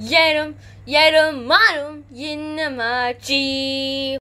Yerum, yerum, marum, yinamachi.